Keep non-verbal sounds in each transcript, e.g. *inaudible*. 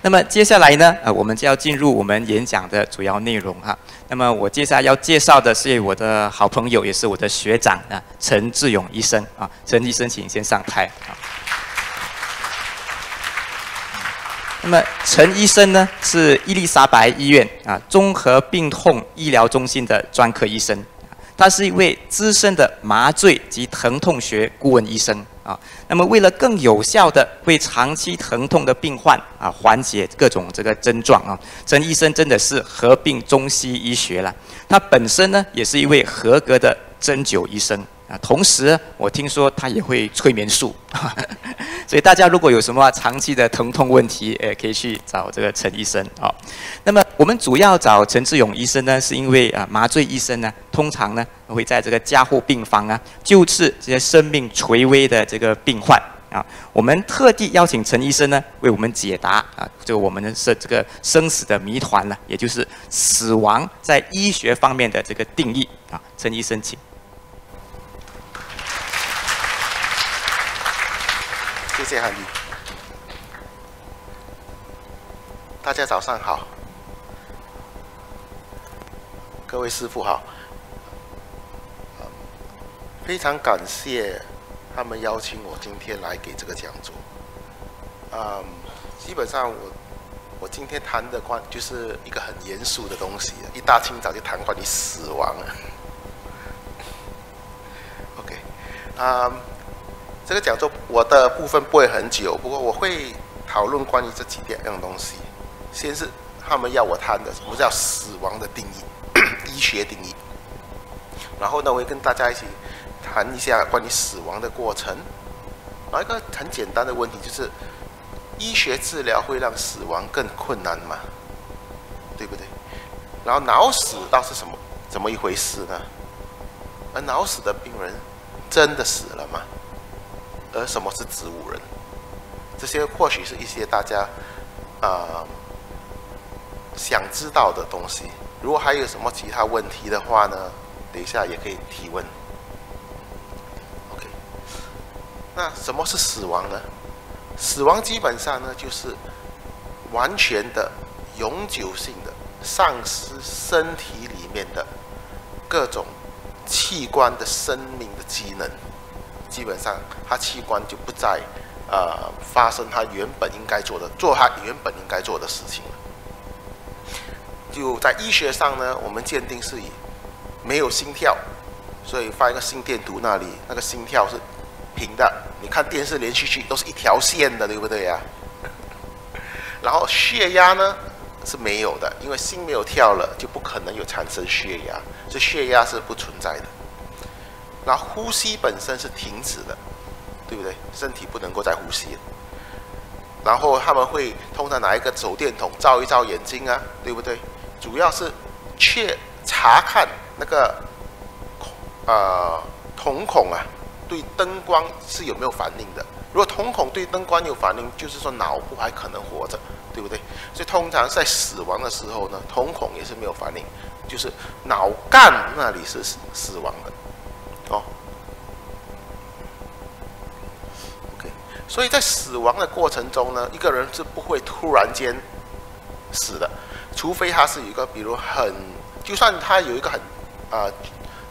那么接下来呢，呃，我们就要进入我们演讲的主要内容哈。那么我接下来要介绍的是我的好朋友，也是我的学长啊，陈志勇医生啊。陈医生，请先上台。那么陈医生呢，是伊丽莎白医院啊综合病痛医疗中心的专科医生，他是一位资深的麻醉及疼痛学顾问医生。啊，那么为了更有效的为长期疼痛的病患啊缓解各种这个症状啊，陈医生真的是合并中西医学了。他本身呢也是一位合格的针灸医生。啊，同时我听说他也会催眠术，*laughs* 所以大家如果有什么长期的疼痛问题，诶，可以去找这个陈医生啊。那么我们主要找陈志勇医生呢，是因为啊，麻醉医生呢，通常呢会在这个加护病房啊，救治这些生命垂危的这个病患啊。我们特地邀请陈医生呢，为我们解答啊，这个我们的是这个生死的谜团呢，也就是死亡在医学方面的这个定义啊。陈医生，请。谢谢韩宇，大家早上好，各位师傅好，非常感谢他们邀请我今天来给这个讲座。嗯，基本上我我今天谈的关就是一个很严肃的东西，一大清早就谈关于死亡了。OK，啊。*laughs* 这个讲座我的部分不会很久，不过我会讨论关于这几点样东西。先是他们要我谈的什么叫死亡的定义，*coughs* 医学定义。然后呢，我会跟大家一起谈一下关于死亡的过程。一个很简单的问题就是：医学治疗会让死亡更困难吗？对不对？然后脑死倒是什么怎么一回事呢？而脑死的病人真的死了吗？而什么是植物人？这些或许是一些大家啊想知道的东西。如果还有什么其他问题的话呢，等一下也可以提问。OK，那什么是死亡呢？死亡基本上呢，就是完全的、永久性的丧失身体里面的各种器官的生命的机能。基本上，它器官就不再，呃，发生它原本应该做的，做它原本应该做的事情了。就在医学上呢，我们鉴定是以没有心跳，所以放一个心电图那里，那个心跳是平的。你看电视连续剧都是一条线的，对不对呀？*laughs* 然后血压呢是没有的，因为心没有跳了，就不可能有产生血压，所以血压是不存在的。那呼吸本身是停止的，对不对？身体不能够再呼吸。然后他们会通常拿一个手电筒照一照眼睛啊，对不对？主要是确查看那个呃瞳孔啊，对灯光是有没有反应的。如果瞳孔对灯光有反应，就是说脑部还可能活着，对不对？所以通常在死亡的时候呢，瞳孔也是没有反应，就是脑干那里是死死亡的。哦，OK，所以在死亡的过程中呢，一个人是不会突然间死的，除非他是一个，比如很，就算他有一个很啊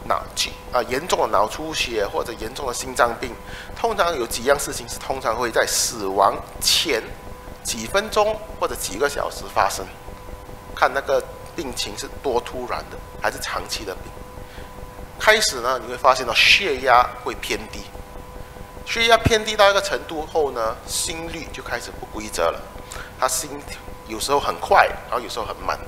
脑气啊严重的脑出血或者严重的心脏病，通常有几样事情是通常会在死亡前几分钟或者几个小时发生，看那个病情是多突然的，还是长期的病。开始呢，你会发现到血压会偏低，血压偏低到一个程度后呢，心率就开始不规则了。他心有时候很快，然后有时候很慢，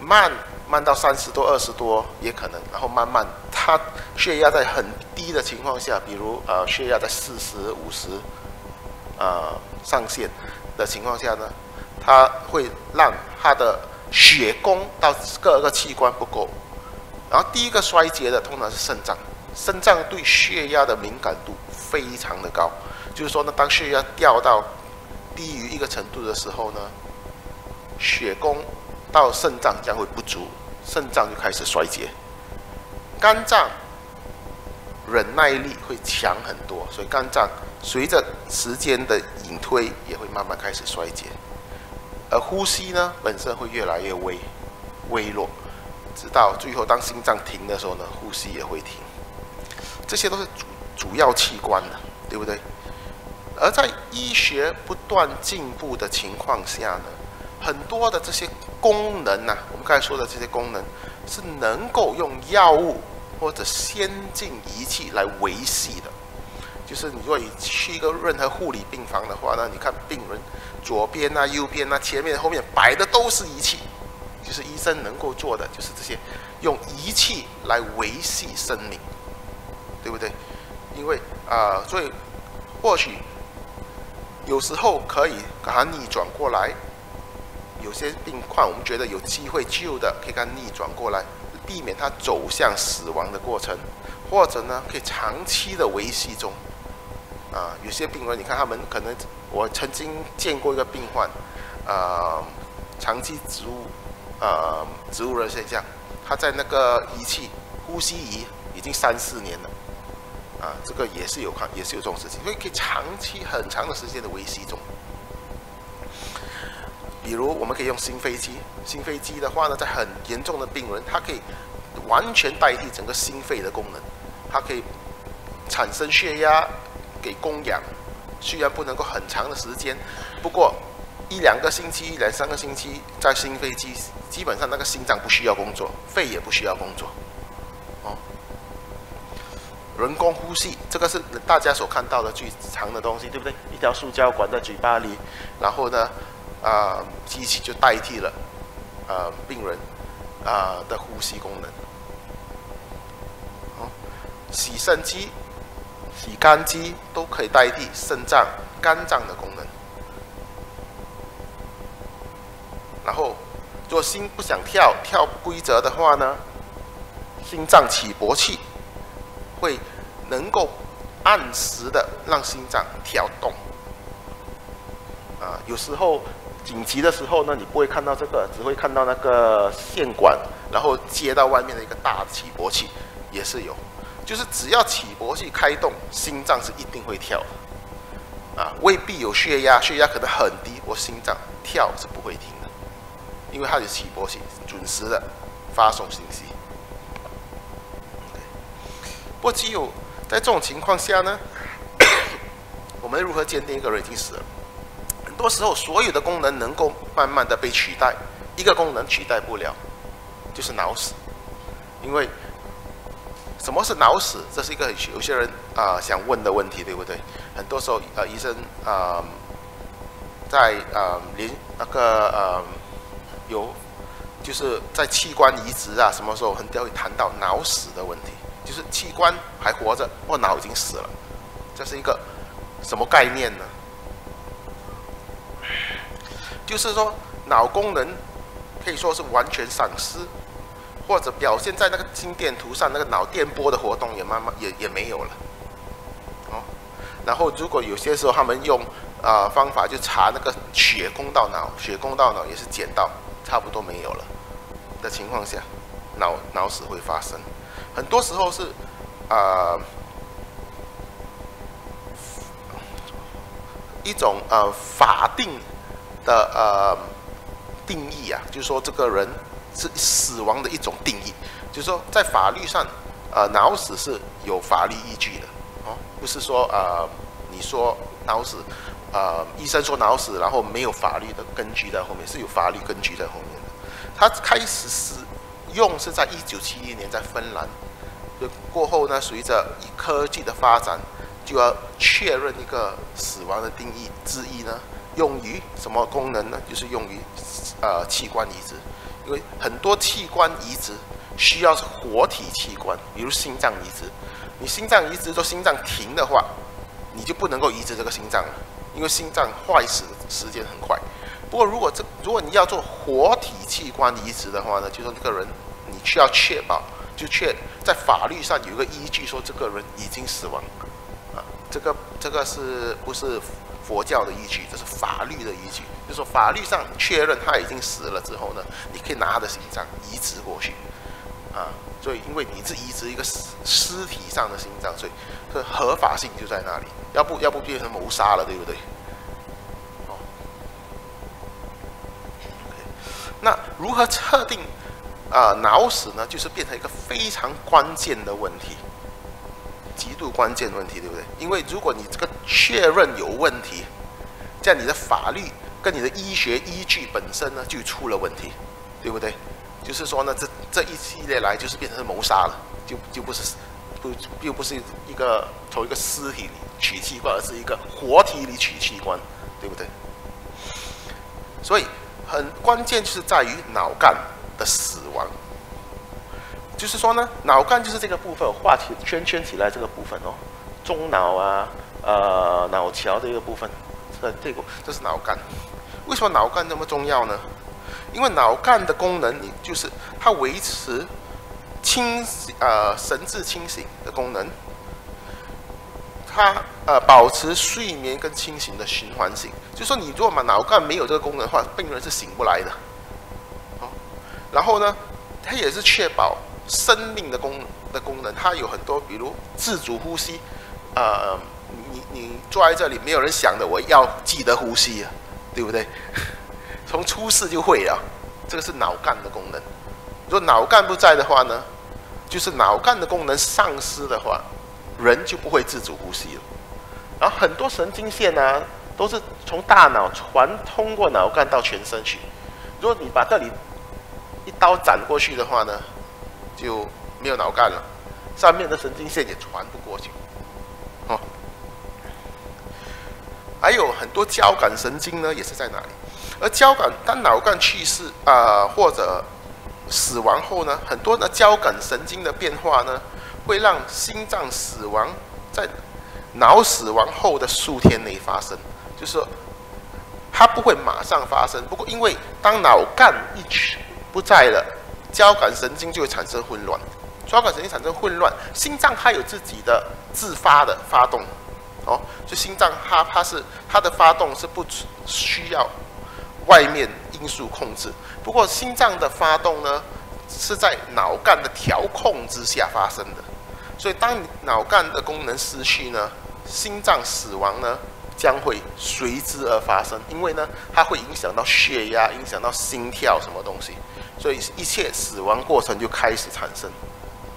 慢慢到三十多、二十多也可能，然后慢慢他血压在很低的情况下，比如呃血压在四十五十，呃上限的情况下呢，他会让他的血供到各个器官不够。然后第一个衰竭的通常是肾脏，肾脏对血压的敏感度非常的高，就是说呢，当血压掉到低于一个程度的时候呢，血供到肾脏将会不足，肾脏就开始衰竭。肝脏忍耐力会强很多，所以肝脏随着时间的隐退也会慢慢开始衰竭。而呼吸呢本身会越来越微微弱，直到最后当心脏停的时候呢，呼吸也会停。这些都是主主要器官呢，对不对？而在医学不断进步的情况下呢，很多的这些功能呐，我们刚才说的这些功能，是能够用药物或者先进仪器来维系的。就是你如果你去一个任何护理病房的话呢，你看病人左边啊、右边啊、前面、后面摆的都是仪器，就是医生能够做的就是这些，用仪器来维系生命，对不对？因为啊，所以或许。有时候可以把它逆转过来，有些病况我们觉得有机会救的，可以它逆转过来，避免它走向死亡的过程，或者呢，可以长期的维系中。啊，有些病人，你看他们可能，我曾经见过一个病患，呃，长期植物，呃，植物人现象，他在那个仪器呼吸仪已经三四年了。啊，这个也是有看，也是有这种事情，因为可以长期很长的时间的维系中。比如，我们可以用心肺机，心肺机的话呢，在很严重的病人，它可以完全代替整个心肺的功能，它可以产生血压给供氧，虽然不能够很长的时间，不过一两个星期、两三个星期，在心肺机基本上那个心脏不需要工作，肺也不需要工作。人工呼吸，这个是大家所看到的最长的东西，对不对？一条塑胶管在嘴巴里，然后呢，啊，机器就代替了，呃，病人啊的呼吸功能。哦，洗肾机、洗肝机都可以代替肾脏、肝脏的功能。然后，如果心不想跳、跳不规则的话呢，心脏起搏器。会能够按时的让心脏跳动，啊，有时候紧急的时候呢，你不会看到这个，只会看到那个线管，然后接到外面的一个大起搏器，也是有，就是只要起搏器开动，心脏是一定会跳，啊，未必有血压，血压可能很低，我心脏跳是不会停的，因为它有起搏器，准时的发送信息。不，只有在这种情况下呢，*coughs* 我们如何鉴定一个人已经死了？很多时候，所有的功能能够慢慢的被取代，一个功能取代不了，就是脑死。因为什么是脑死？这是一个有些人啊想问的问题，对不对？很多时候，呃，医生啊，在啊临那个呃有就是在器官移植啊，什么时候很多会谈到脑死的问题。就是器官还活着，或脑已经死了，这是一个什么概念呢？就是说脑功能可以说是完全丧失，或者表现在那个心电图上，那个脑电波的活动也慢慢也也没有了。哦，然后如果有些时候他们用啊方法就查那个血供到脑，血供到脑也是减到差不多没有了的情况下，脑脑死会发生。很多时候是，啊，一种呃法定的呃定义啊，就是说这个人是死亡的一种定义，就是说在法律上，呃，脑死是有法律依据的，哦，不是说呃你说脑死，呃，医生说脑死，然后没有法律的根据在后面，是有法律根据在后面的。他开始使用是在一九七一年在芬兰。就过后呢，随着科技的发展，就要确认一个死亡的定义之一呢，用于什么功能呢？就是用于呃器官移植，因为很多器官移植需要是活体器官，比如心脏移植。你心脏移植做心脏停的话，你就不能够移植这个心脏了，因为心脏坏死的时间很快。不过如果这如果你要做活体器官移植的话呢，就说这个人需要确保。就确在法律上有一个依据，说这个人已经死亡，啊，这个这个是不是佛教的依据？这是法律的依据，就说法律上确认他已经死了之后呢，你可以拿他的心脏移植过去，啊，所以因为你是移植一个尸尸体上的心脏，所以这合法性就在那里，要不要不变成谋杀了，对不对？哦，那如何测定啊脑死呢？就是变成一个非常关键的问题，极度关键问题，对不对？因为如果你这个确认有问题，这样你的法律跟你的医学依据本身呢就出了问题，对不对？就是说呢，这这一系列来就是变成谋杀了，就就不是不又不是一个从一个尸体里取器官，而是一个活体里取器官，对不对？所以很关键就是在于脑干的死亡，就是说呢，脑干就是这个部分画起圈圈起来这个部分哦，中脑啊，呃，脑桥的一个部分，这这个这是脑干。为什么脑干那么重要呢？因为脑干的功能，你就是它维持清醒呃神志清醒的功能，它呃保持睡眠跟清醒的循环性。就说你如果嘛脑干没有这个功能的话，病人是醒不来的。然后呢，它也是确保生命的功的功能。它有很多，比如自主呼吸，呃，你你坐在这里，没有人想的，我要记得呼吸啊，对不对？*laughs* 从出世就会了，这个是脑干的功能。如果脑干不在的话呢，就是脑干的功能丧失的话，人就不会自主呼吸了。然后很多神经线呢，都是从大脑传通过脑干到全身去。如果你把这里一刀斩过去的话呢，就没有脑干了，上面的神经线也传不过去。哦，还有很多交感神经呢，也是在哪里？而交感当脑干去世啊或者死亡后呢，很多的交感神经的变化呢，会让心脏死亡在脑死亡后的数天内发生，就是说它不会马上发生。不过因为当脑干一去不在了，交感神经就会产生混乱，交感神经产生混乱，心脏它有自己的自发的发动，哦，所以心脏它它是它的发动是不需要。外面因素控制，不过心脏的发动呢，是在脑干的调控之下发生的。所以当脑干的功能失去呢，心脏死亡呢将会随之而发生，因为呢它会影响到血压，影响到心跳什么东西，所以一切死亡过程就开始产生，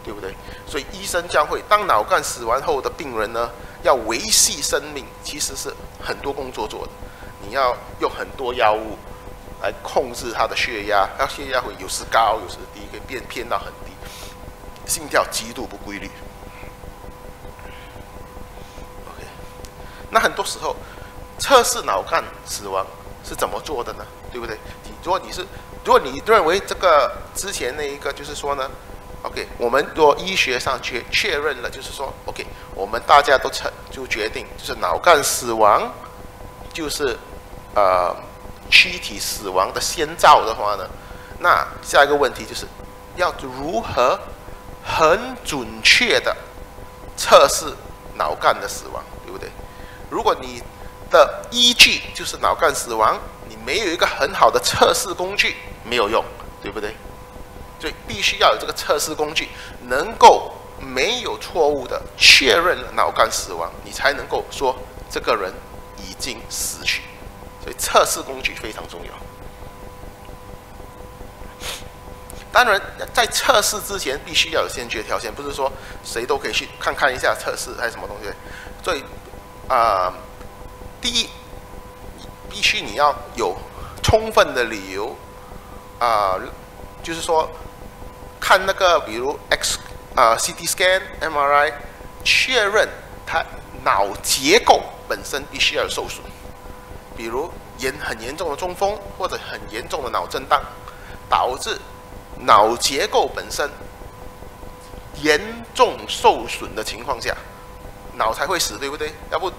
对不对？所以医生将会当脑干死亡后的病人呢，要维系生命，其实是很多工作做的。你要用很多药物来控制他的血压，他血压会有时高，有时低，可以变偏到很低，心跳极度不规律。OK，那很多时候测试脑干死亡是怎么做的呢？对不对？如果你是，如果你认为这个之前那一个就是说呢，OK，我们若医学上确确认了，就是说 OK，我们大家都成就决定，就是脑干死亡就是。呃，躯体死亡的先兆的话呢，那下一个问题就是，要如何很准确的测试脑干的死亡，对不对？如果你的依据就是脑干死亡，你没有一个很好的测试工具，没有用，对不对？所以必须要有这个测试工具，能够没有错误的确认脑干死亡，你才能够说这个人已经死去。所以测试工具非常重要。当然，在测试之前必须要有先决条件，不是说谁都可以去看看一下测试还是什么东西。所以，啊，第一，必须你要有充分的理由，啊，就是说看那个比如 X 啊 CT scan MRI 确认他脑结构本身必须要有受损。比如严很严重的中风或者很严重的脑震荡，导致脑结构本身严重受损的情况下，脑才会死，对不对？要不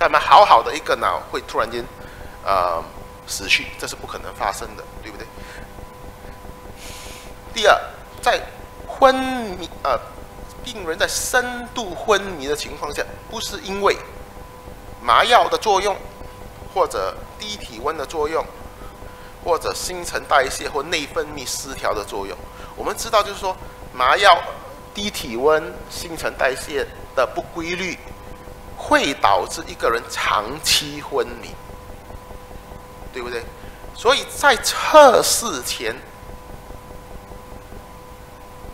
干嘛好好的一个脑会突然间呃死去？这是不可能发生的，对不对？第二，在昏迷呃病人在深度昏迷的情况下，不是因为麻药的作用。或者低体温的作用，或者新陈代谢或内分泌失调的作用。我们知道，就是说麻药、低体温、新陈代谢的不规律，会导致一个人长期昏迷，对不对？所以在测试前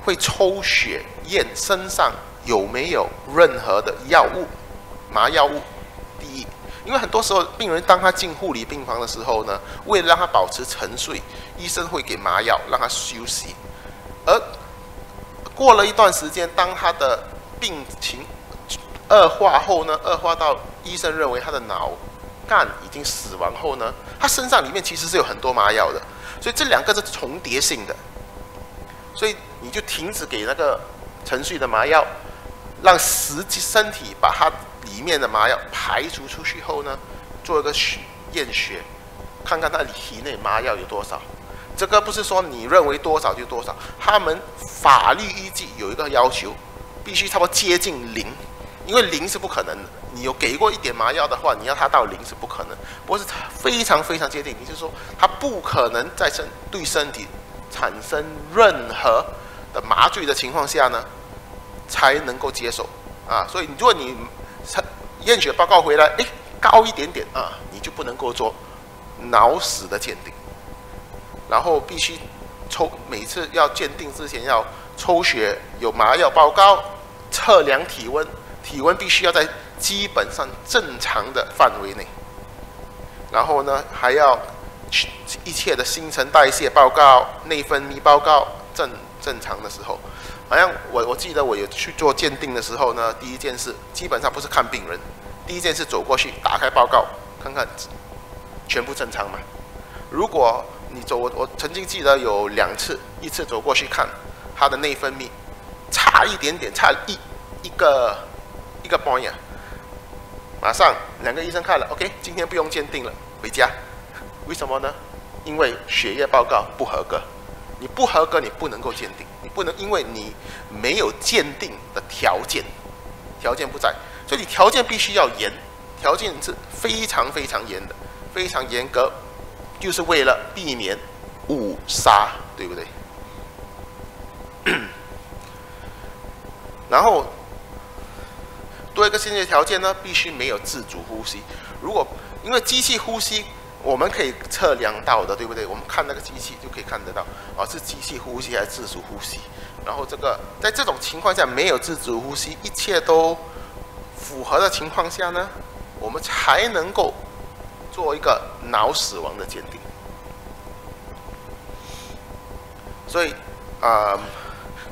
会抽血验身上有没有任何的药物、麻药物。第一，因为很多时候病人当他进护理病房的时候呢，为了让他保持沉睡，医生会给麻药让他休息。而过了一段时间，当他的病情恶化后呢，恶化到医生认为他的脑干已经死亡后呢，他身上里面其实是有很多麻药的，所以这两个是重叠性的。所以你就停止给那个沉睡的麻药，让实际身体把它里面的麻药排除出去后呢，做一个血验血，看看他体内麻药有多少。这个不是说你认为多少就多少，他们法律依据有一个要求，必须差不多接近零，因为零是不可能的。你有给过一点麻药的话，你要它到零是不可能。不过是非常非常接近，也就是说，它不可能在身对身体。产生任何的麻醉的情况下呢，才能够接受啊。所以，如果你验血报告回来，哎，高一点点啊，你就不能够做脑死的鉴定。然后必须抽，每次要鉴定之前要抽血，有麻药报告，测量体温，体温必须要在基本上正常的范围内。然后呢，还要。一切的新陈代谢报告、内分泌报告正正常的时候，好像我我记得我有去做鉴定的时候呢，第一件事基本上不是看病人，第一件事走过去打开报告看看全部正常吗？如果你走我我曾经记得有两次，一次走过去看他的内分泌差一点点，差一一个一个 point 马上两个医生看了，OK，今天不用鉴定了，回家。为什么呢？因为血液报告不合格，你不合格，你不能够鉴定，你不能因为你没有鉴定的条件，条件不在，所以你条件必须要严，条件是非常非常严的，非常严格，就是为了避免误杀，对不对？*coughs* 然后多一个先决条件呢，必须没有自主呼吸，如果因为机器呼吸。我们可以测量到的，对不对？我们看那个机器就可以看得到，啊，是机器呼吸还是自主呼吸？然后这个在这种情况下没有自主呼吸，一切都符合的情况下呢，我们才能够做一个脑死亡的鉴定。所以，啊，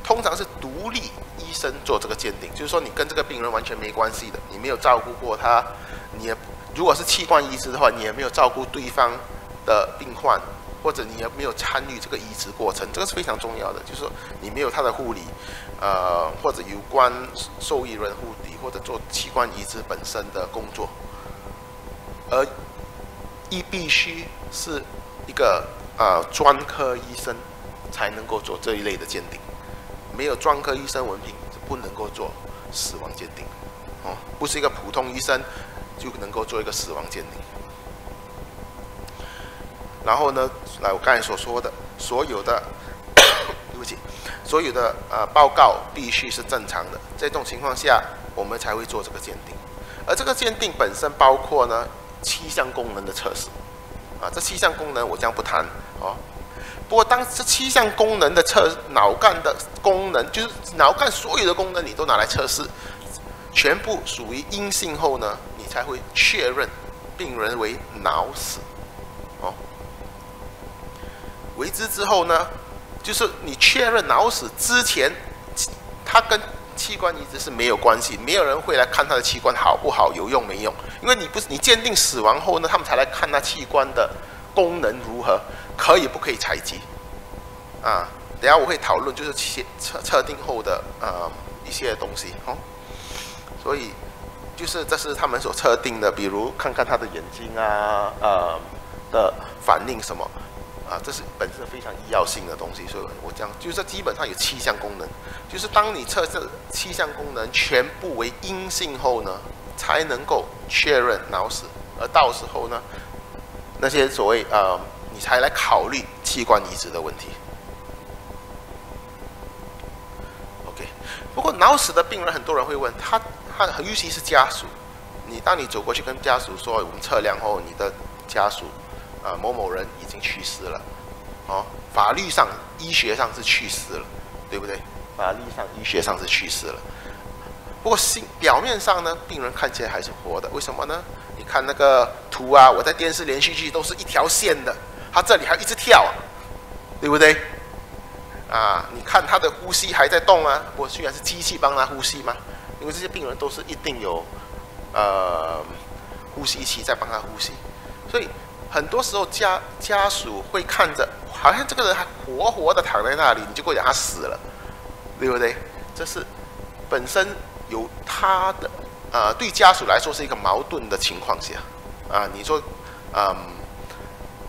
通常是独立医生做这个鉴定，就是说你跟这个病人完全没关系的，你没有照顾过他，你也。如果是器官移植的话，你也没有照顾对方的病患，或者你也没有参与这个移植过程，这个是非常重要的。就是说，你没有他的护理，呃，或者有关受益人护理，或者做器官移植本身的工作，而一必须是一个呃专科医生才能够做这一类的鉴定，没有专科医生文凭是不能够做死亡鉴定，哦，不是一个普通医生。就能够做一个死亡鉴定。然后呢，来我刚才所说的，所有的，*coughs* 对不起，所有的呃报告必须是正常的。这种情况下，我们才会做这个鉴定。而这个鉴定本身包括呢七项功能的测试。啊，这七项功能我将不谈哦。不过当这七项功能的测脑干的功能，就是脑干所有的功能你都拿来测试，全部属于阴性后呢？你才会确认病人为脑死，哦，为之之后呢，就是你确认脑死之前，他跟器官移植是没有关系，没有人会来看他的器官好不好，有用没用，因为你不是你鉴定死亡后呢，他们才来看那器官的功能如何，可以不可以采集，啊，等下我会讨论就是测测定后的呃一些东西哦，所以。就是这是他们所测定的，比如看看他的眼睛啊，呃的反应什么，啊，这是本身非常医药性的东西，所以我讲就是基本上有七项功能，就是当你测这七项功能全部为阴性后呢，才能够确认脑死，而到时候呢，那些所谓呃，你才来考虑器官移植的问题。OK，不过脑死的病人很多人会问他。他尤其是家属，你当你走过去跟家属说，我们测量后你的家属，呃某某人已经去世了，哦，法律上、医学上是去世了，对不对？法律上、医学上是去世了。不过心表面上呢，病人看起来还是活的，为什么呢？你看那个图啊，我在电视连续剧都是一条线的，他这里还一直跳，对不对？啊，你看他的呼吸还在动啊，我虽然是机器帮他呼吸嘛，因为这些病人都是一定有呃呼吸器在帮他呼吸，所以很多时候家家属会看着，好像这个人还活活的躺在那里，你就会讲他死了，对不对？这是本身有他的呃，对家属来说是一个矛盾的情况下啊，你说嗯，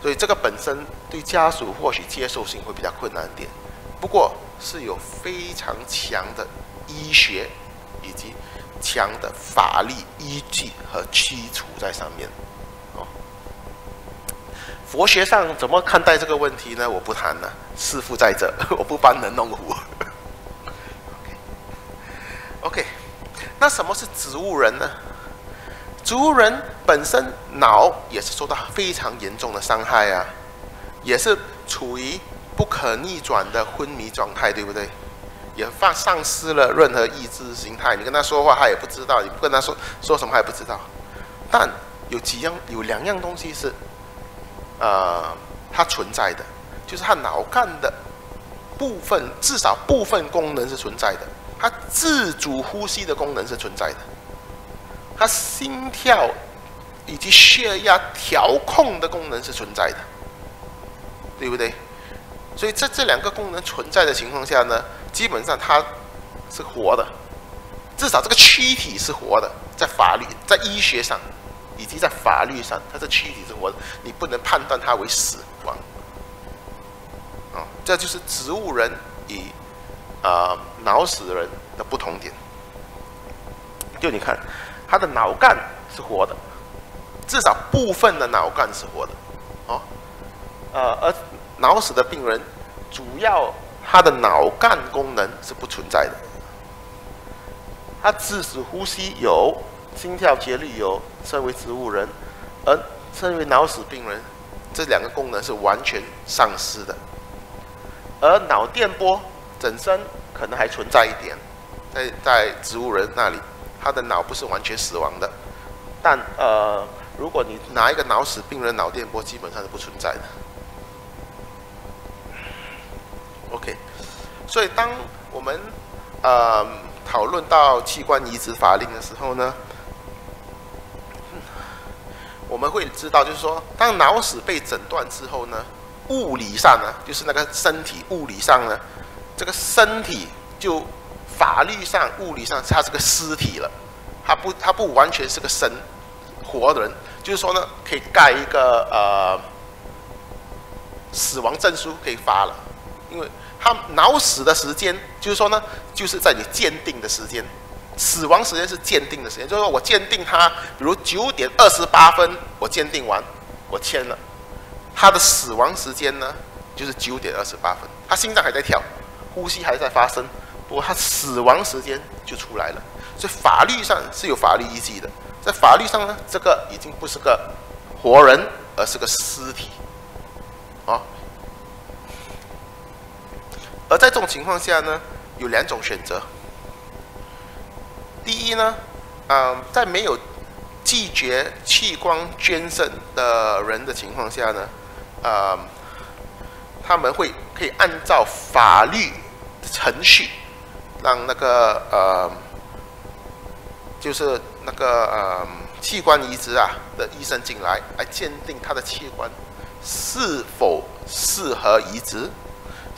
所以这个本身对家属或许接受性会比较困难点。不过是有非常强的医学以及强的法律依据和基础在上面，哦。佛学上怎么看待这个问题呢？我不谈了，师父在这，*laughs* 我不帮人弄活。*laughs* OK，那什么是植物人呢？植物人本身脑也是受到非常严重的伤害啊，也是处于。不可逆转的昏迷状态，对不对？也放丧失了任何意志形态。你跟他说话，他也不知道；你不跟他说说什么，他也不知道。但有几样，有两样东西是，呃，它存在的，就是他脑干的部分，至少部分功能是存在的。他自主呼吸的功能是存在的，他心跳以及血压调控的功能是存在的，对不对？所以在这两个功能存在的情况下呢，基本上它是活的，至少这个躯体是活的，在法律、在医学上以及在法律上，它的躯体是活的，你不能判断它为死亡。啊，这就是植物人与啊脑死人的不同点。就你看，他的脑干是活的，至少部分的脑干是活的，哦，呃，而。脑死的病人，主要他的脑干功能是不存在的，他自主呼吸有，心跳节律有，称为植物人；而称为脑死病人，这两个功能是完全丧失的。而脑电波本身可能还存在一点，在在植物人那里，他的脑不是完全死亡的，但呃，如果你拿一个脑死病人脑电波，基本上是不存在的。OK，所以当我们呃讨论到器官移植法令的时候呢，我们会知道，就是说，当脑死被诊断之后呢，物理上呢，就是那个身体物理上呢，这个身体就法律上、物理上，它是个尸体了，它不，它不完全是个生活的人，就是说呢，可以盖一个呃死亡证书，可以发了。因为他脑死的时间，就是说呢，就是在你鉴定的时间，死亡时间是鉴定的时间，就是说我鉴定他，比如九点二十八分，我鉴定完，我签了，他的死亡时间呢，就是九点二十八分，他心脏还在跳，呼吸还在发生，不过他死亡时间就出来了，所以法律上是有法律依据的，在法律上呢，这个已经不是个活人，而是个尸体，啊。而在这种情况下呢，有两种选择。第一呢，嗯，在没有拒绝器官捐赠的人的情况下呢，呃，他们会可以按照法律程序，让那个呃，就是那个呃器官移植啊的医生进来，来鉴定他的器官是否适合移植。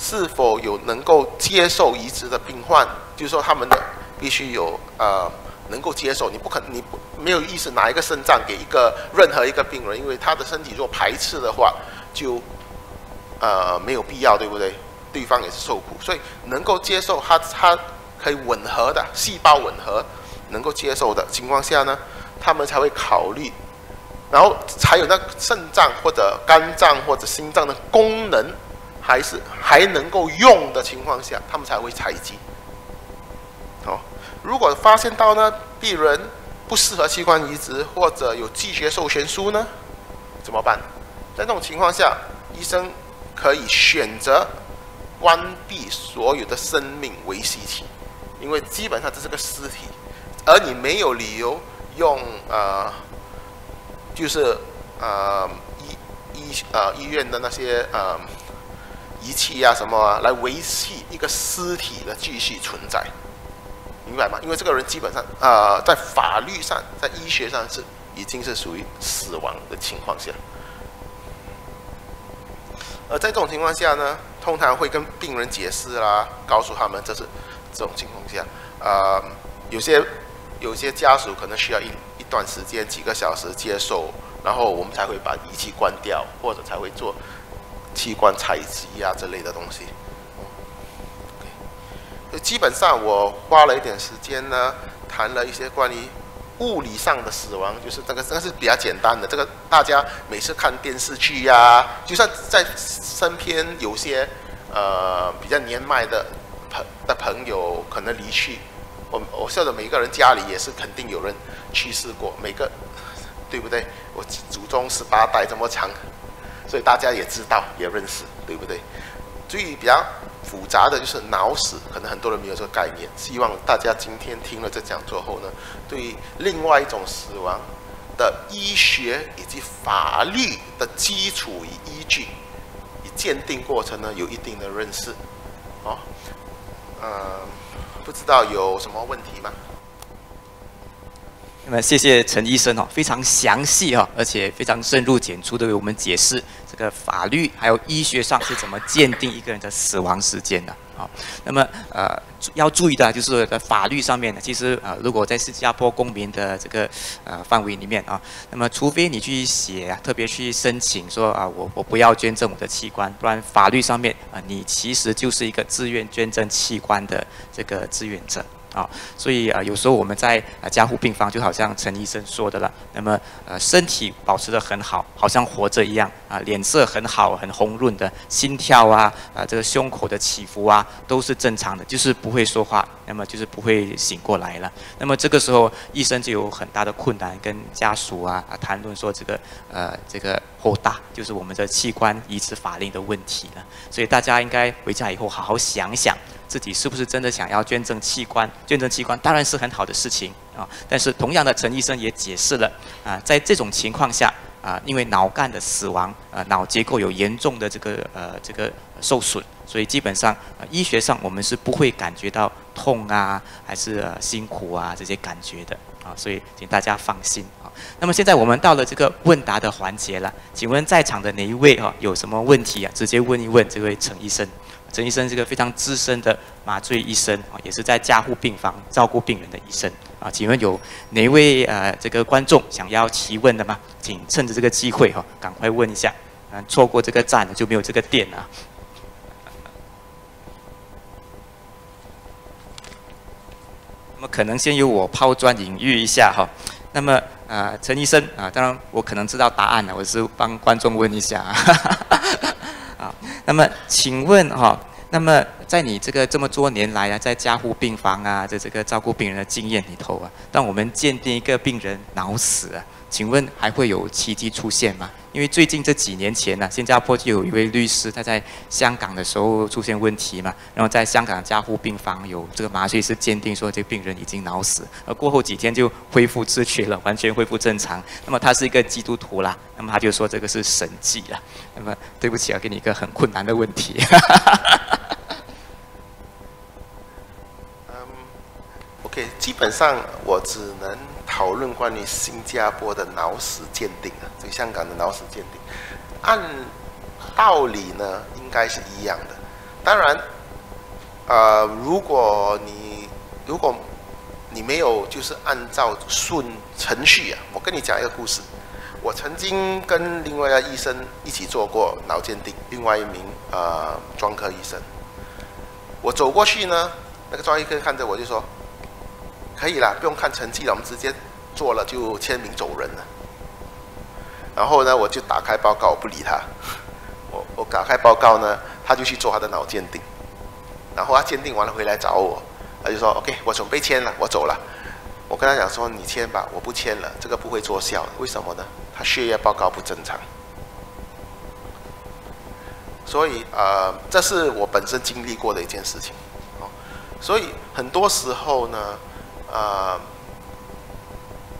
是否有能够接受移植的病患？就是说，他们的必须有呃能够接受。你不可能，你不没有意思拿一个肾脏给一个任何一个病人，因为他的身体若排斥的话，就呃没有必要，对不对？对方也是受苦，所以能够接受他他可以吻合的细胞吻合，能够接受的情况下呢，他们才会考虑，然后才有那肾脏或者肝脏或者心脏的功能。还是还能够用的情况下，他们才会采集。好，如果发现到呢，病人不适合器官移植或者有拒绝授权书呢，怎么办？在这种情况下，医生可以选择关闭所有的生命维系器，因为基本上这是个尸体，而你没有理由用呃，就是呃医医呃医院的那些呃仪器啊什么啊来维系一个尸体的继续存在，明白吗？因为这个人基本上呃在法律上在医学上是已经是属于死亡的情况下。而在这种情况下呢，通常会跟病人解释啦，告诉他们这是这种情况下，呃，有些有些家属可能需要一一段时间，几个小时接受，然后我们才会把仪器关掉，或者才会做器官采集啊之类的东西。基本上我花了一点时间呢，谈了一些关于。物理上的死亡就是这个，这个是比较简单的。这个大家每次看电视剧呀，就算在身边有些呃比较年迈的朋的朋友可能离去，我我晓得每个人家里也是肯定有人去世过，每个对不对？我祖宗十八代这么长，所以大家也知道也认识，对不对？最比较。复杂的就是脑死，可能很多人没有这个概念。希望大家今天听了这讲座后呢，对另外一种死亡的医学以及法律的基础与依据，与鉴定过程呢，有一定的认识。哦，呃，不知道有什么问题吗？那么谢谢陈医生哦，非常详细哈，而且非常深入浅出的为我们解释这个法律还有医学上是怎么鉴定一个人的死亡时间的啊。那么呃要注意的就是在法律上面呢，其实呃如果在新加坡公民的这个呃范围里面啊，那么除非你去写特别去申请说啊我我不要捐赠我的器官，不然法律上面啊你其实就是一个自愿捐赠器官的这个志愿者。啊，所以啊，有时候我们在啊加护病房，就好像陈医生说的了，那么呃身体保持得很好，好像活着一样啊，脸色很好，很红润的，心跳啊啊这个胸口的起伏啊都是正常的，就是不会说话，那么就是不会醒过来了。那么这个时候医生就有很大的困难，跟家属啊啊谈论说这个呃这个后大就是我们的器官移植法令的问题了。所以大家应该回家以后好好想想。自己是不是真的想要捐赠器官？捐赠器官当然是很好的事情啊，但是同样的，陈医生也解释了啊，在这种情况下啊，因为脑干的死亡，呃，脑结构有严重的这个呃这个受损，所以基本上医学上我们是不会感觉到痛啊，还是呃辛苦啊这些感觉的啊，所以请大家放心啊。那么现在我们到了这个问答的环节了，请问在场的哪一位哈有什么问题啊？直接问一问这位陈医生。陈医生是个非常资深的麻醉医生啊，也是在加护病房照顾病人的医生啊。请问有哪位呃这个观众想要提问的吗？请趁着这个机会哈，赶快问一下。嗯，错过这个站就没有这个店了。那么可能先由我抛砖引玉一下哈。那么啊，陈医生啊，当然我可能知道答案了，我是帮观众问一下啊。那么请问哈，那么在你这个这么多年来啊，在加护病房啊，在这个照顾病人的经验里头啊，当我们鉴定一个病人脑死啊。请问还会有奇迹出现吗？因为最近这几年前呢，新加坡就有一位律师，他在香港的时候出现问题嘛，然后在香港加护病房有这个麻醉师鉴定说这个病人已经脑死，而过后几天就恢复知觉了，完全恢复正常。那么他是一个基督徒啦，那么他就说这个是神迹了。那么对不起啊，给你一个很困难的问题。*laughs* 嗯，OK，基本上我只能。讨论关于新加坡的脑死鉴定啊，这个香港的脑死鉴定，按道理呢应该是一样的。当然，呃，如果你如果你没有就是按照顺程序啊，我跟你讲一个故事。我曾经跟另外一个医生一起做过脑鉴定，另外一名呃专科医生。我走过去呢，那个专科医生看着我就说。可以了，不用看成绩了，我们直接做了就签名走人了。然后呢，我就打开报告，我不理他。*laughs* 我我打开报告呢，他就去做他的脑鉴定。然后他鉴定完了回来找我，他就说：“OK，我准备签了，我走了。”我跟他讲说：“你签吧，我不签了，这个不会奏效。为什么呢？他血液报告不正常。所以呃，这是我本身经历过的一件事情，所以很多时候呢，呃，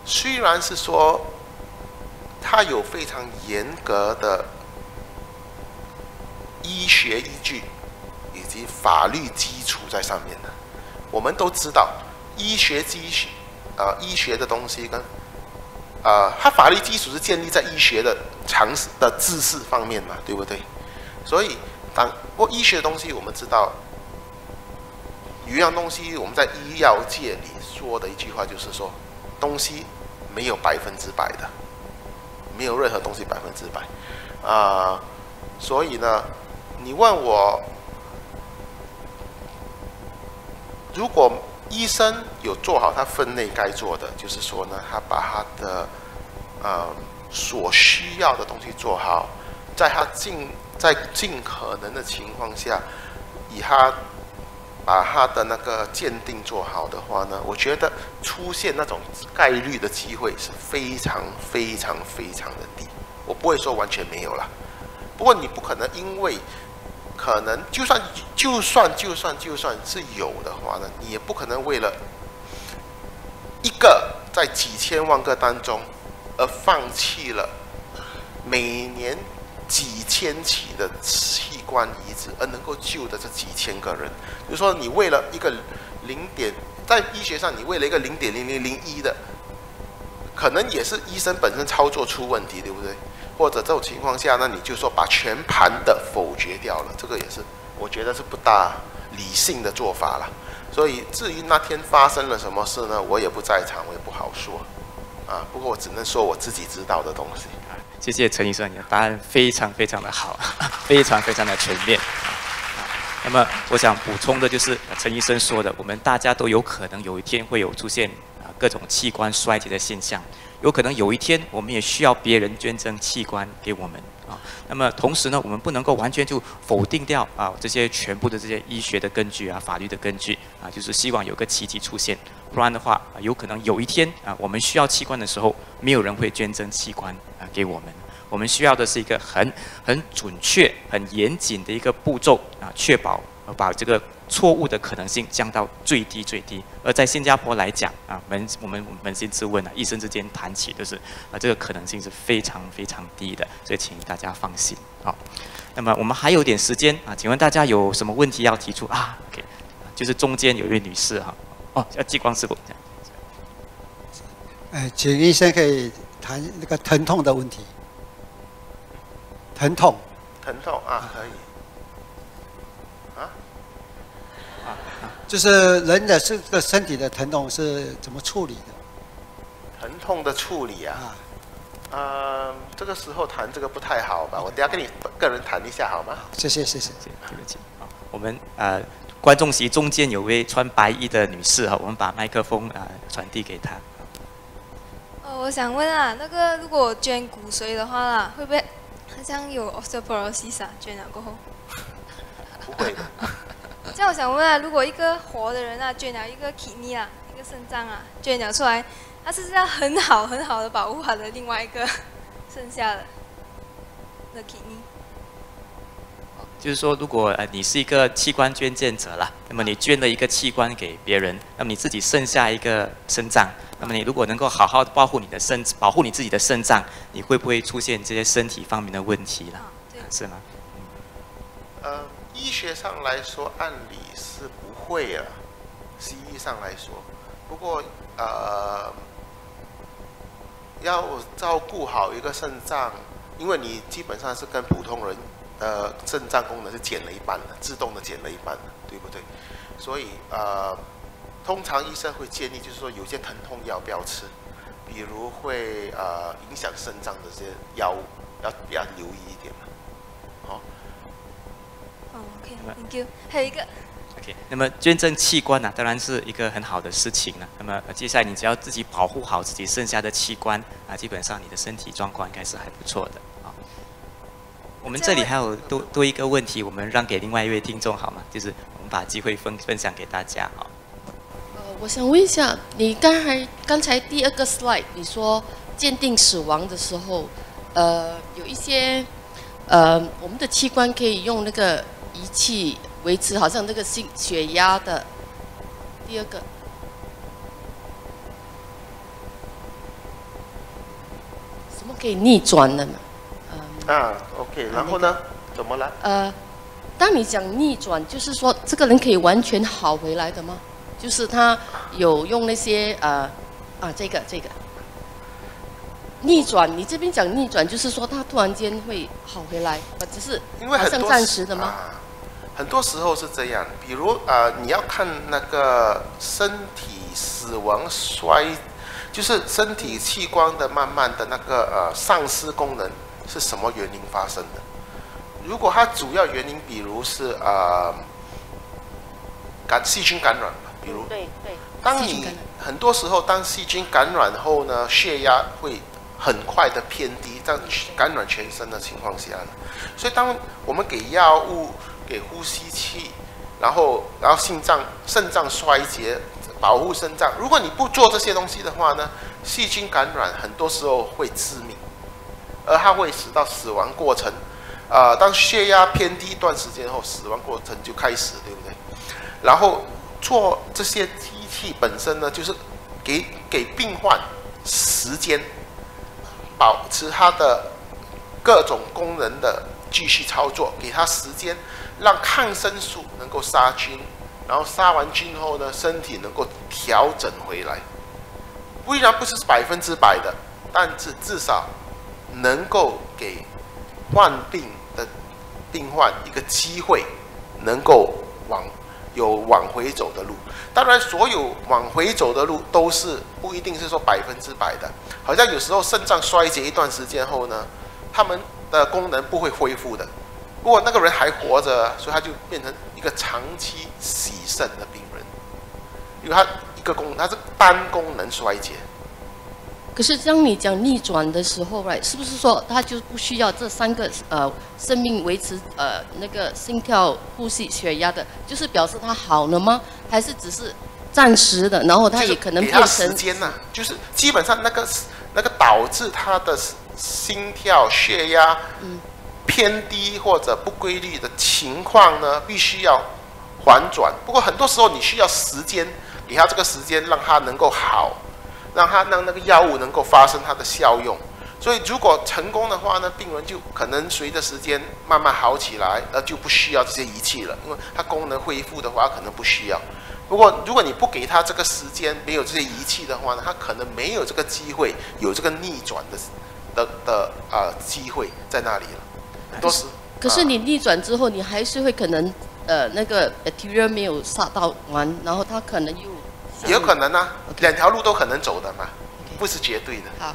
虽然是说它有非常严格的医学依据以及法律基础在上面的，我们都知道医学基础，呃，医学的东西跟呃，它法律基础是建立在医学的常识的知识方面嘛，对不对？所以，当不过医学的东西，我们知道，有一样东西我们在医药界里说的一句话就是说，东西没有百分之百的，没有任何东西百分之百，啊，所以呢，你问我，如果医生有做好他分内该做的，就是说呢，他把他的呃所需要的东西做好，在他尽在尽可能的情况下，以他把他的那个鉴定做好的话呢，我觉得出现那种概率的机会是非常非常非常的低。我不会说完全没有了，不过你不可能因为可能就算就算就算就算是有的话呢，你也不可能为了一个在几千万个当中而放弃了每年。几千起的器官移植，而能够救的这几千个人，就说，你为了一个零点，在医学上，你为了一个零点零零零一的，可能也是医生本身操作出问题，对不对？或者这种情况下，那你就说把全盘的否决掉了，这个也是我觉得是不大理性的做法了。所以，至于那天发生了什么事呢？我也不在场，我也不好说。啊，不过我只能说我自己知道的东西。谢谢陈医生，你的答案非常非常的好，*laughs* 非常非常的全面。那么我想补充的就是陈医生说的，我们大家都有可能有一天会有出现啊各种器官衰竭的现象，有可能有一天我们也需要别人捐赠器官给我们啊。那么同时呢，我们不能够完全就否定掉啊这些全部的这些医学的根据啊、法律的根据啊，就是希望有个奇迹出现，不然的话，有可能有一天啊我们需要器官的时候，没有人会捐赠器官。啊，给我们，我们需要的是一个很很准确、很严谨的一个步骤啊，确保把这个错误的可能性降到最低最低。而在新加坡来讲啊，扪我们扪心自问啊，医生之间谈起都是啊，这个可能性是非常非常低的，所以请大家放心。好，那么我们还有点时间啊，请问大家有什么问题要提出啊？OK，就是中间有一位女士哈，哦，叫激光师傅。哎，请医生可以。谈那个疼痛的问题，疼痛，疼痛啊，可以，就是人的身的身体的疼痛是怎么处理的？疼痛的处理啊，呃，这个时候谈这个不太好吧？我等下跟你个人谈一下好吗？谢谢谢谢，对不起啊，我们呃观众席中间有位穿白衣的女士哈，我们把麦克风啊传递给她。我想问啊，那个如果捐骨髓的话啦，会不会 *laughs* 好像有 osteoporosis 啊？捐了过后，*laughs* 不会。这样我想问啊，如果一个活的人啊，捐了一个 kidney 啊，一个肾脏啊，捐了出来，他是不是要很好很好的保护他的另外一个 *laughs* 剩下的的 kidney？就是说，如果呃你是一个器官捐献者啦，那么你捐了一个器官给别人，那么你自己剩下一个肾脏。那么你如果能够好好的保护你的肾，保护你自己的肾脏，你会不会出现这些身体方面的问题了？是吗？呃，医学上来说，按理是不会啊。西医上来说，不过呃，要照顾好一个肾脏，因为你基本上是跟普通人，呃，肾脏功能是减了一半的，自动的减了一半的，对不对？所以呃。通常医生会建议，就是说有些疼痛药不要吃，比如会呃影响肾脏的这些药物，要比较留意一点。好。哦，OK，Thank you。还有一个。OK，那么捐赠器官呢，当然是一个很好的事情了。那么接下来你只要自己保护好自己剩下的器官啊，基本上你的身体状况应该是还不错的啊。我们这里还有多多一个问题，我们让给另外一位听众好吗？就是我们把机会分分享给大家啊。我想问一下，你刚才刚才第二个 slide，你说鉴定死亡的时候，呃，有一些呃，我们的器官可以用那个仪器维持，好像那个心血压的。第二个，什么可以逆转的嘛？啊，OK，然后呢？怎么了？呃，当你讲逆转，就是说这个人可以完全好回来的吗？就是他有用那些呃啊，这个这个逆转，你这边讲逆转，就是说他突然间会好回来，只是因为好像暂时的吗？啊很多时候是这样，比如呃，你要看那个身体死亡衰，就是身体器官的慢慢的那个呃丧失功能是什么原因发生的？如果它主要原因，比如是呃感细菌感染，比如对对，当你很多时候当细菌感染后呢，血压会很快的偏低，在感染全身的情况下呢，所以当我们给药物、给呼吸器，然后然后心脏、肾脏衰竭，保护肾脏，如果你不做这些东西的话呢，细菌感染很多时候会致命，而它会使到死亡过程。呃，当血压偏低一段时间后，死亡过程就开始，对不对？然后做这些机器本身呢，就是给给病患时间，保持他的各种功能的继续操作，给他时间，让抗生素能够杀菌，然后杀完菌后呢，身体能够调整回来。虽然不是百分之百的，但是至少能够给患病的病患一个机会，能够往有往回走的路。当然，所有往回走的路都是不一定是说百分之百的。好像有时候肾脏衰竭一段时间后呢，他们的功能不会恢复的。如果那个人还活着，所以他就变成一个长期洗肾的病人，因为他一个功，他是单功能衰竭。可是当你讲逆转的时候，right，是不是说他就不需要这三个呃生命维持呃那个心跳、呼吸、血压的，就是表示他好了吗？还是只是暂时的，然后他也可能变成时间呐、就是基本上那个那个导致他的心跳、血压偏低或者不规律的情况呢，必须要缓转。不过很多时候你需要时间，给他这个时间，让他能够好，让他让那个药物能够发生它的效用。所以如果成功的话呢，病人就可能随着时间慢慢好起来，那就不需要这些仪器了，因为它功能恢复的话，可能不需要。不过，如果你不给他这个时间，没有这些仪器的话呢，他可能没有这个机会，有这个逆转的的的啊、机会在那里了。都是。啊可是你逆转之后，你还是会可能呃那个 bacteria 没有杀到完，然后它可能又有可能啊两条路都可能走的嘛，不是绝对的。好。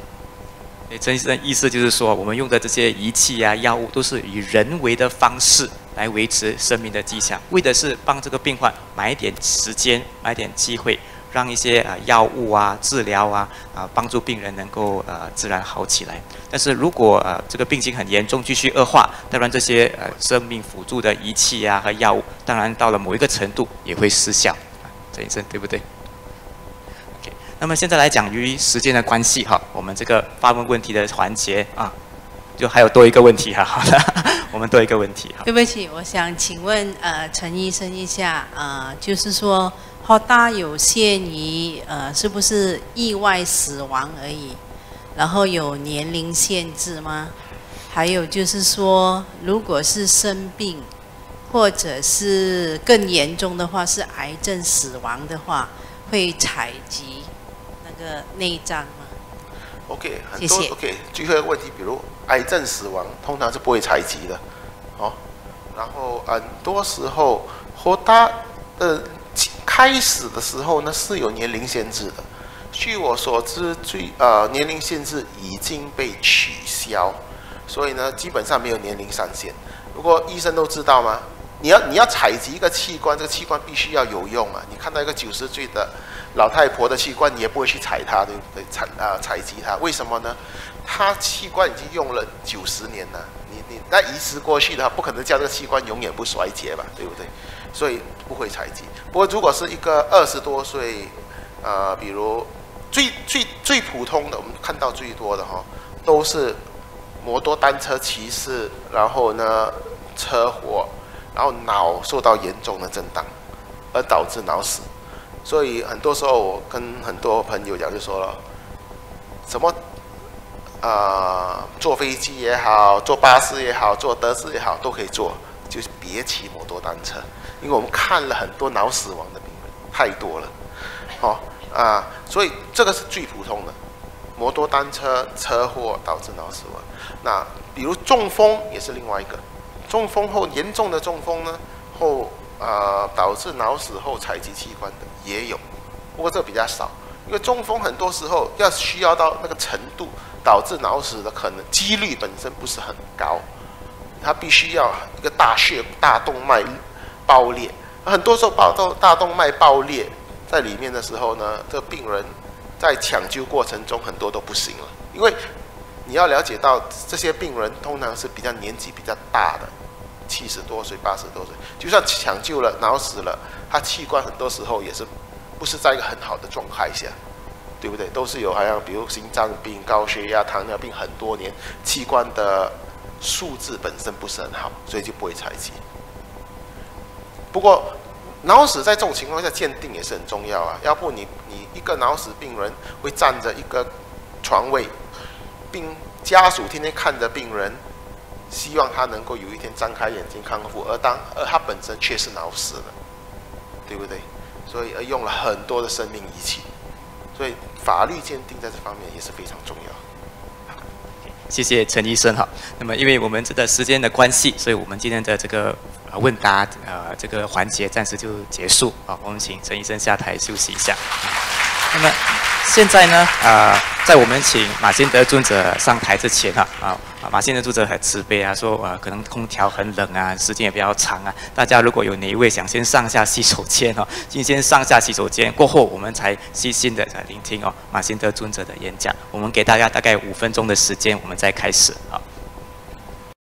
诶，陈医生意思就是说，我们用的这些仪器啊、药物都是以人为的方式来维持生命的迹象，为的是帮这个病患买点时间、买点机会，让一些呃药物啊、治疗啊啊帮助病人能够呃自然好起来。但是如果呃这个病情很严重，继续恶化，当然这些呃生命辅助的仪器啊和药物，当然到了某一个程度也会失效。啊陈医生对不对？那么现在来讲，由于时间的关系哈，我们这个发问问题的环节啊，就还有多一个问题哈，好的，我们多一个问题哈。对不起，我想请问呃陈医生一下，呃，就是说 HOTA 有限于呃是不是意外死亡而已？然后有年龄限制吗？还有就是说，如果是生病，或者是更严重的话是癌症死亡的话，会采集那个内脏吗？OK，很多 OK，最后一个问题，比如癌症死亡，通常是不会采集的，哦。然后很多时候，和它的开始的时候呢是有年龄限制的。据我所知，最呃年龄限制已经被取消，所以呢基本上没有年龄上限。不过医生都知道吗？你要你要采集一个器官，这个器官必须要有用啊！你看到一个九十岁的老太婆的器官，你也不会去采它，对不对？采啊、采集它，为什么呢？她器官已经用了九十年了，你你那移植过去的话，不可能叫这个器官永远不衰竭吧，对不对？所以不会采集。不过如果是一个二十多岁，呃，比如最最最普通的，我们看到最多的哈，都是摩托单车骑士，然后呢车祸，然后脑受到严重的震荡，而导致脑死。所以很多时候我跟很多朋友讲就说了，什么啊坐飞机也好，坐巴士也好，坐德士也好都可以坐，就是别骑摩托单车，因为我们看了很多脑死亡的病人太多了，哦啊，所以这个是最普通的。摩托单车车祸导致脑死亡，那比如中风也是另外一个，中风后严重的中风呢，后啊导致脑死后采集器官的也有，不过这比较少，因为中风很多时候要需要到那个程度，导致脑死的可能几率本身不是很高，它必须要一个大血大动脉爆裂，很多时候爆到大动脉爆裂在里面的时候呢，这病人。在抢救过程中，很多都不行了，因为你要了解到，这些病人通常是比较年纪比较大的，七十多岁、八十多岁，就算抢救了、脑死了，他器官很多时候也是不是在一个很好的状态下，对不对？都是有好像比如心脏病、高血压、糖尿病很多年，器官的数字本身不是很好，所以就不会采集。不过。脑死在这种情况下鉴定也是很重要啊，要不你你一个脑死病人会占着一个床位，病家属天天看着病人，希望他能够有一天张开眼睛康复，而当而他本身却是脑死了，对不对？所以而用了很多的生命仪器，所以法律鉴定在这方面也是非常重要。谢谢陈医生哈。那么因为我们这个时间的关系，所以我们今天的这个。问答呃，这个环节暂时就结束啊，我们请陈医生下台休息一下。那么现在呢，啊，在我们请马先德尊者上台之前啊，啊，马先德尊者很慈悲啊，说啊，可能空调很冷啊，时间也比较长啊，大家如果有哪一位想先上下洗手间哦，先 *laughs* 先上下洗手间，过后我们才细心的来聆听哦马先德尊者的演讲。我们给大家大概五分钟的时间，我们再开始啊。